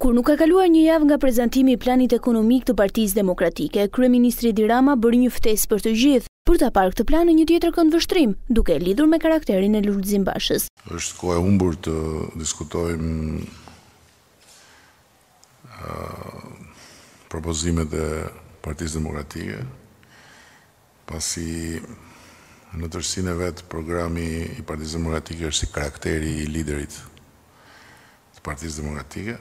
Kur nuk ka kaluar një javë nga prezantimi i planit ekonomik të Partisë Demokratike, kryeministri Edi Rama bëri një ftesë për të gjithë, për ta parë këtë plan në një tjetër këndvështrim, duke e lidhur me karakterin e Lulzim Bashës. Është kohë e humbur të diskutojmë propozimet e Partisë Demokratike. Pasi në tërësinë e vet programi i Partisë Demokratike është si karakteri i liderit të Partisë Demokratike,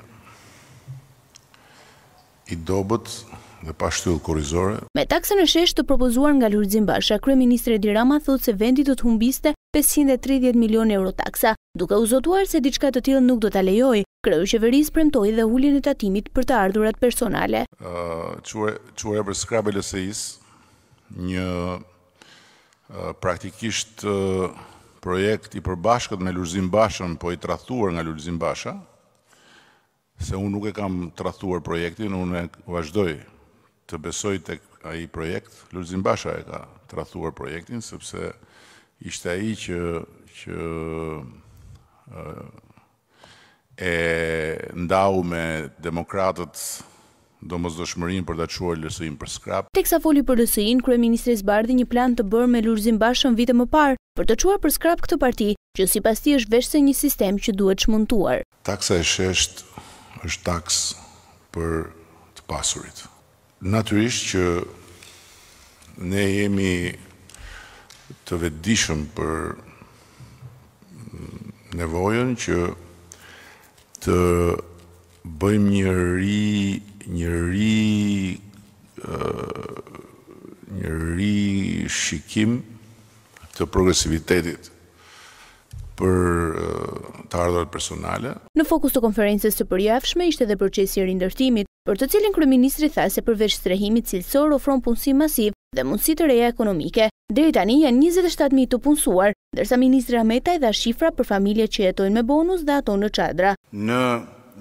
i dobët dhe pa shtyllë kurrizore. Me taksën e sheshtë të propozuar nga Lulzim Basha, kryeministri Edi Rama thotë se vendi do të humbiste pesëqind e tridhjetë milionë euro taksa. Duke u zotuar se diçka të tillë nuk do ta lejojë, kreu i qeverisë premtoi dhe uljen e tatimit për të ardhurat personale. Çuarja për skrap e LSI-së një praktikisht projekt i përbashkët me Lulzim Bashën, po i tradhtuar nga Lulzim Basha, se unë nuk e kam tradhtuar projektin, unë e vazhdoj të besoj tek ai projekt, Lulzim Basha e ka tradhtuar projektin, sepse ishte ai që, që e ndau me demokratët domosdoshmërinë për ta çuar LSI-në për skrap. Teksa foli për LSI-në, kryeministri zbardhi një plan të bërë me Lulzim Bashën vite më parë, për të çuar për skrap këtë parti, që sipas tij është veçse një sistem që duhet çmontuar. Taksa e sheshtë është taksë për të pasurit. Natyrisht që ne jemi të vetëdijshëm për nevojën që të bëjmë një ri një ri një rishikim të progresivitetit për të ardhurat personale. Në fokus të konferencës së përjavshme ishte dhe procesi i rindërtimit. për të cilin kryeministri tha se përveç strehimit cilësor ofron punësim masiv dhe mundësi të reja ekonomike. Deri tani janë njëzet e shtatë mijë të punësuar, ndërsa ministri Ahmetaj dha shifra për familjet që jetojnë me bonus dhe ato në çadra. Në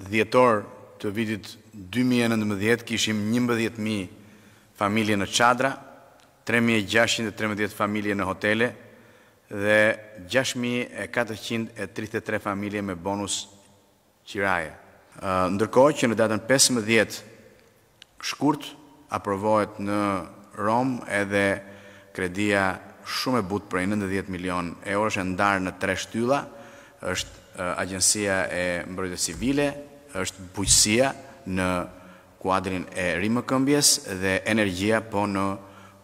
dhjetor të vitit dy mijë e nëntëmbëdhjetë kishim njëmbëdhjetë mijë familje në çadra, tre mijë e gjashtëqind e trembëdhjetë familje në hotele dhe gjashtë mijë e katërqind e tridhjetë e tre familje me bonus Qiraje. Ndërkohë që në datën pesëmbëdhjetë shkurt aprovohet në Romë edhe kredia shumë e butë prej nëntëdhjetë milionë eurosh e ndarë në tre shtylla, është Agjencia e Mbrojtjes Civile, është Bujqësia në kuadrin e rimëkëmbjes dhe Energjia po në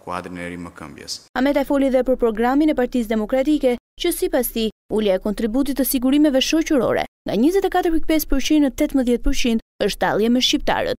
kuadrin e rimëkëmbjes. Ahmetaj foli dhe për programin e Partisë Demokratike, që sipas tij, ulja e kontributit të sigurimeve shoqërore nga njëzet e katër pikë pesë përqind në tetëmbëdhjetë përqind është tallje me shqiptarët.